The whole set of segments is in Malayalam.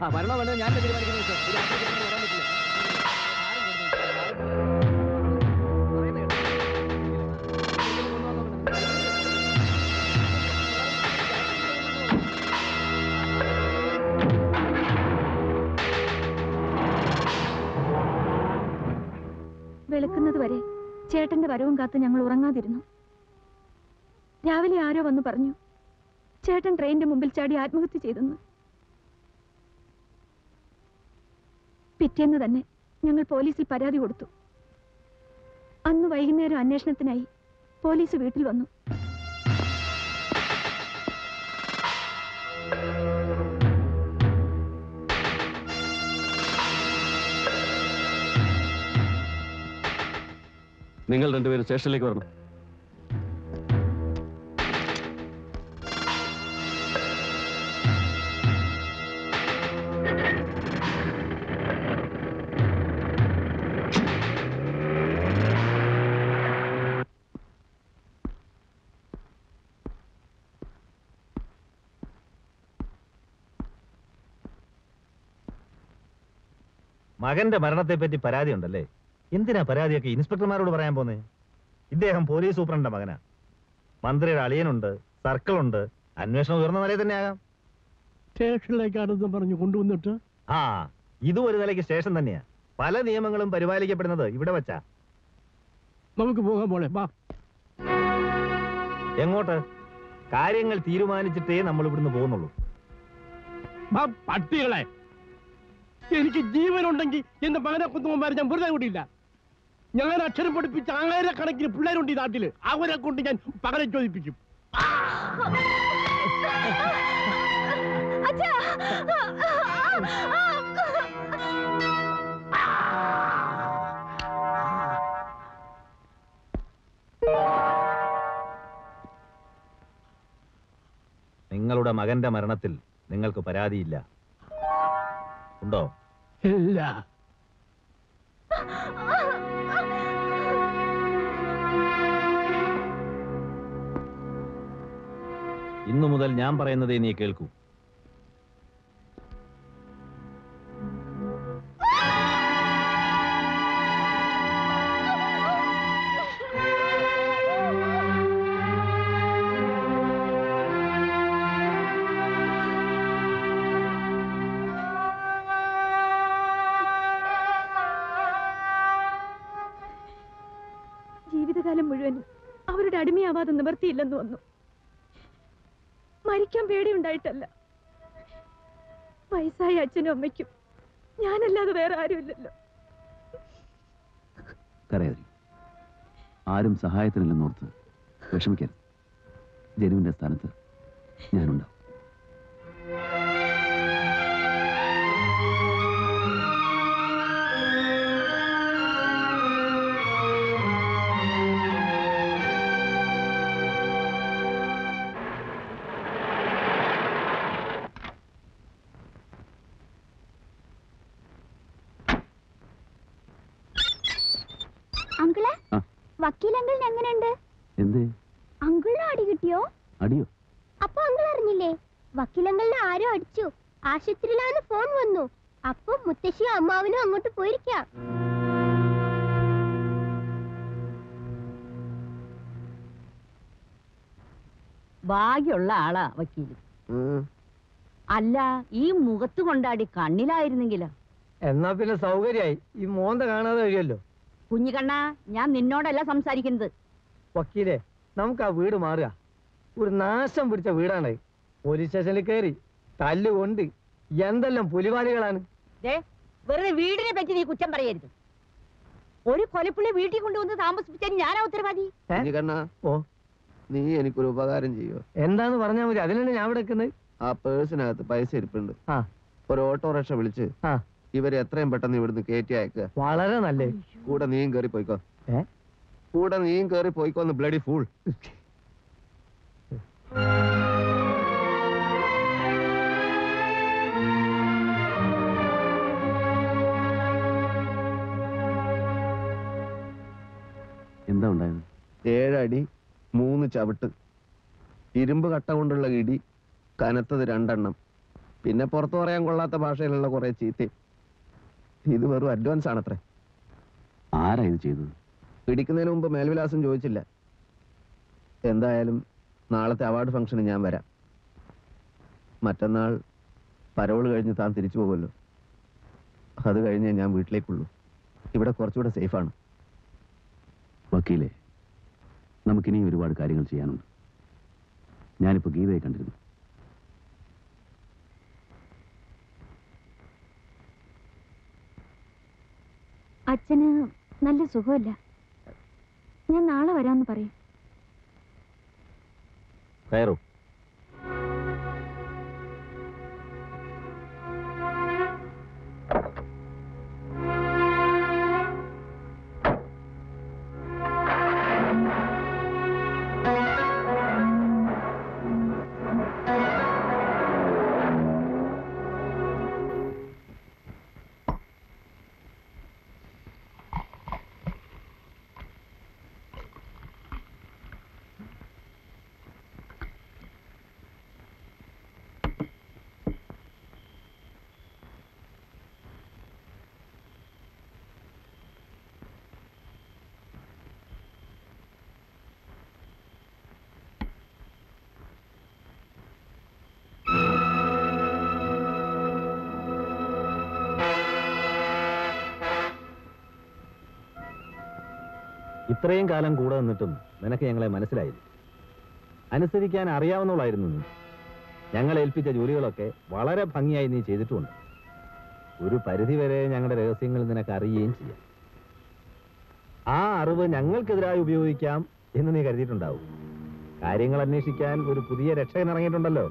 വരണോ വേണ്ടോ ഞാൻ. വെളുക്കുന്നത് വരെ ചേട്ടന്റെ വരവും കാത്ത് ഞങ്ങൾ ഉറങ്ങാതിരുന്നു. രാവിലെ ആരോ വന്നു പറഞ്ഞു ചേട്ടൻ ട്രെയിനിന്റെ മുമ്പിൽ ചാടി ആത്മഹത്യ ചെയ്തെന്ന്. പിറ്റേന്ന് തന്നെ ഞങ്ങൾ പോലീസിൽ പരാതി കൊടുത്തു. അന്ന് വൈകുന്നേരം അന്വേഷണത്തിനായി പോലീസ് വീട്ടിൽ വന്നു. നിങ്ങൾ രണ്ടുപേരും സ്റ്റേഷനിലേക്ക് വരണം. മകന്റെ മരണത്തെ പറ്റി പരാതി ഉണ്ടല്ലേ എന്തിനാ പരാതിയൊക്കെ ഇൻസ്പെക്ടർമാരോട് പറയാൻ പോന്നേ? ഇദ്ദേഹം പോലീസ് സൂപ്രണ്ട മകനാ. മന്ത്രിയുടെ അളിയനുണ്ട് സർക്കിളുണ്ട് അന്വേഷണം ഉയർന്ന നിലയിൽ തന്നെ ആകാം സ്റ്റേഷനിലേക്കാണെന്ന് പറഞ്ഞു കൊണ്ടുവന്നിട്ട്? ആ ഇതും ഒരു നിലയ്ക്ക് സ്റ്റേഷൻ തന്നെയാ. പല നിയമങ്ങളും പരിപാലിക്കപ്പെടുന്നത് ഇവിടെ വച്ചാ. നമുക്ക് പോകാൻ പോളെ വാ. എങ്ങോട്ട്? കാര്യങ്ങൾ തീരുമാനിച്ചിട്ടേ നമ്മൾ ഇവിടുന്ന് പോകുന്നുള്ളൂ. വാ പട്ടികളെ. എനിക്ക് ജീവനുണ്ടെങ്കിൽ എന്റെ മകനെ കുത്തുമ്പോമാരെ ഞാൻ വെറുതെ കൂടിയില്ല ഞാൻ അക്ഷരം പഠിപ്പിച്ച ആയിരക്കണക്കിന് പിള്ളേരുണ്ട് ഈ നാട്ടിൽ. അവരെ കൊണ്ട് ഞാൻ പകരം ചോദിപ്പിക്കും. നിങ്ങളുടെ മകന്റെ മരണത്തിൽ നിങ്ങൾക്ക് പരാതിയില്ല. ഉണ്ടോ? ഇല്ല ഇന്നു മുതൽ ഞാൻ പറയുന്നതേ നീ കേൾക്കൂ. ജീവിതകാലം മുഴുവൻ അവരുടെ അടിമയാവാതെ നിവർത്തിയില്ലെന്ന് വന്നു. മരിക്കാൻ പേടിയുണ്ടായിട്ടല്ല. വയസ്സായ അച്ഛനും അമ്മയ്ക്കും ഞാനല്ലാതെ വേറെ ആരുമില്ലല്ലോ. ആരും സഹായത്തിനില്ലെന്നോർത്ത് വിഷമിക്കരുത്. ജനുവിന്റെ സ്ഥാനത്ത് ഞാനുണ്ടാവും. അങ്കിളെ? വക്കീൽ വക്കീലങ്കിളിന് എങ്ങനെയുണ്ട്? എന്തേ? അങ്കിളിന് അടി കിട്ടിയോ? അടിയോ? അപ്പൊ അങ്കിൾ അറിഞ്ഞില്ലേ? വക്കീലങ്കിളിനെ ആരോ അടിച്ചു. ആശുപത്രിയിലാന്ന് ഫോൺ വന്നു. അപ്പൊ മുത്തശ്ശിയും അമ്മാവനും അങ്ങോട്ട് പോയിരിക്കാം. ഭാഗ്യമുള്ള ആളാ വക്കീൽ. അല്ല ഈ മുഖത്ത് കൊണ്ടാടി കണ്ണിലായിരുന്നെങ്കിലോ? എന്നാ പിന്നെ സൗകര്യായി. ഈ മോന്ത കാണാതെ കഴിയല്ലോ കുഞ്ഞിക്കണ്ണ ഞാൻ നിന്നോടല്ല സംസാരിക്കുന്നത്. വക്കീലെ നമുക്ക് ആ വീട് മാറുക. ഒരു നാശം പിടിച്ച വീടാണ് പോലീസ് സ്റ്റേഷനിൽ കയറി തല്ലുകൊണ്ട് എന്തെല്ലാം പുലിവാലികളാണ്. ദേ വെറുതെ വീടിനെ പറ്റി നീ കുറ്റം പറയരുത്. ഒരു കൊലപ്പുള്ളി വീട്ടിൽ കൊണ്ടുവന്ന് താമസിപ്പിച്ചാൽ ഞാനാ ഉത്തരവാദി? കണ്ണ ഓ. നീ എനിക്കൊരു ഉപകാരം ചെയ്യോ? എന്താന്ന് പറഞ്ഞാൽ മതി. അതിനാണ് ഞാൻ ഇവിടെ നിൽക്കുന്നത്? ആ പേഴ്സിനകത്ത് പൈസ ഇരിപ്പുണ്ട്. ആ. ഒരു ഓട്ടോറിക്ഷ വിളിച്ച് ആ. ഇവരെ എത്രയും പെട്ടെന്ന് ഇവിടുന്ന് കയറ്റി അയക്കുക വളരെ നല്ലേ. കൂടെ നീയും കയറി പോയിക്കോ? കൂടെ നീയും കയറി പോയിക്കോന്ന് ബ്ലഡി ഫൂൾ. എന്താ ഉണ്ടായത്? ഏഴടി മൂന്ന് ചവിട്ട്. ഇരുമ്പ് കട്ട കൊണ്ടുള്ള ഇടി കനത്തത് രണ്ടെണ്ണം. പിന്നെ പുറത്തു പറയാൻ കൊള്ളാത്ത ഭാഷയിലുള്ള കുറെ ചീത്തയും. ഇത് വെറും അഡ്വാൻസ് ആണത്രേ. ആരാ ഇത് ചെയ്തത്? പിടിക്കുന്നതിന് മുമ്പ് മേൽവിലാസം ചോദിച്ചില്ല. എന്തായാലും നാളത്തെ അവാർഡ് ഫംഗ്ഷന് ഞാൻ വരാം. മറ്റന്നാൾ പരോൾ കഴിഞ്ഞ് താൻ തിരിച്ചു പോകുമല്ലോ. അത് കഴിഞ്ഞേ ഞാൻ വീട്ടിലേക്കുള്ളൂ. ഇവിടെ കുറച്ചുകൂടെ സേഫാണ് വക്കീലെ നമുക്കിനിയും ഒരുപാട് കാര്യങ്ങൾ ചെയ്യാനുണ്ട്. ഞാനിപ്പോൾ ഗീതയെ കണ്ടിരുന്നു. അച്ഛന് നല്ല സുഖമല്ല. ഞാൻ നാളെ വരാമെന്ന് പറയും. ഇത്രയും കാലം കൂടെ നിന്നിട്ടും നിനക്ക് ഞങ്ങളെ മനസ്സിലായില്ല. അനുസരിക്കാൻ അറിയാവുന്നവളായിരുന്നു നീ. ഞങ്ങൾ ഏൽപ്പിച്ച ജോലികളൊക്കെ വളരെ ഭംഗിയായി നീ ചെയ്തിട്ടുമുണ്ട് ഒരു പരിധിവരെ ഞങ്ങളുടെ രഹസ്യങ്ങൾ നിനക്ക് അറിയുകയും ചെയ്യാം. ആ അറിവ് ഞങ്ങൾക്കെതിരായി ഉപയോഗിക്കാം എന്ന് നീ കരുതിയിട്ടുണ്ടാവും. കാര്യങ്ങൾ അന്വേഷിക്കാൻ ഒരു പുതിയ രക്ഷകൻ ഇറങ്ങിയിട്ടുണ്ടല്ലോ.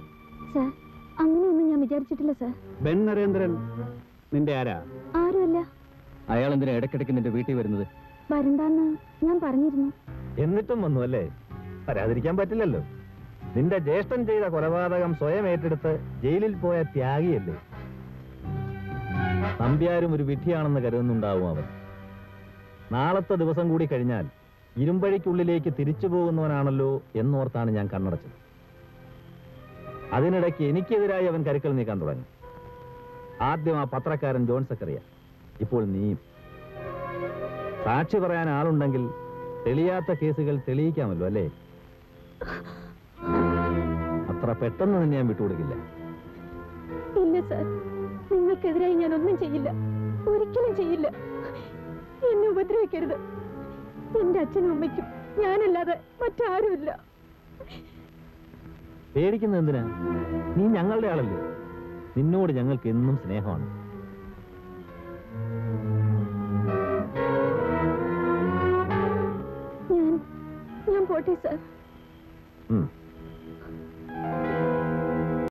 സാർ അങ്ങനെയൊന്നും ഞാൻ വിചാരിച്ചിട്ടില്ല സാർ. ബെൻ നരേന്ദ്രൻ നിന്റെ ആരാ? ആരുമല്ല. അയാൾ എന്തിനാ ഇടയ്ക്കിടയ്ക്ക് നിന്റെ വീട്ടിൽ വരുന്നത്? വരണ്ടാന്ന് ഞാൻ പറഞ്ഞിരുന്നു. എന്നിട്ടും വന്നു അല്ലേ? വരാതിരിക്കാൻ പറ്റില്ലല്ലോ. നിന്റെ ജ്യേഷ്ഠൻ ചെയ്ത കൊലപാതകം സ്വയം ഏറ്റെടുത്ത് ജയിലിൽ പോയ ത്യാഗിയല്ലേ? നമ്പ്യാരും ഒരു വിധിയാണെന്ന് കരുതുന്നുണ്ടാവും അവൻ. നാളത്തെ ദിവസം കൂടി കഴിഞ്ഞാൽ ഇരുമ്പഴിക്കുള്ളിലേക്ക് തിരിച്ചു പോകുന്നവനാണല്ലോ എന്നോർത്താണ് ഞാൻ കണ്ണടച്ചത്. അതിനിടയ്ക്ക് എനിക്കെതിരായി അവൻ കരുക്കൾ നീക്കാൻ തുടങ്ങി. ആദ്യം ആ പത്രക്കാരൻ ജോൺ സക്കറിയ ഇപ്പോൾ നീയും. സാക്ഷി പറയാൻ ആളുണ്ടെങ്കിൽ തെളിയാത്ത കേസുകൾ തെളിയിക്കാമല്ലോ അല്ലേ? അത്ര പെട്ടെന്ന് തന്നെ ഞാൻ വിട്ടുകൊടുക്കില്ല. ഇല്ല സാർ. നിങ്ങൾക്കെതിരായി ഞാൻ ഒന്നും ചെയ്യില്ല. ഒരിക്കലും ചെയ്യില്ല. എന്നെ ഉപദ്രവിക്കരുത്. എന്റെ അച്ഛനും അമ്മയ്ക്കും ഞാനല്ലാതെ മറ്റാരുമില്ല. പേടിക്കുന്നത് എന്തിനാ? നീ ഞങ്ങളുടെ ആളല്ലേ? നിന്നോട് ഞങ്ങൾക്ക് എന്നും സ്നേഹമാണ്. ഞാൻ ഞാൻ പോട്ടെ സാർ ഉം.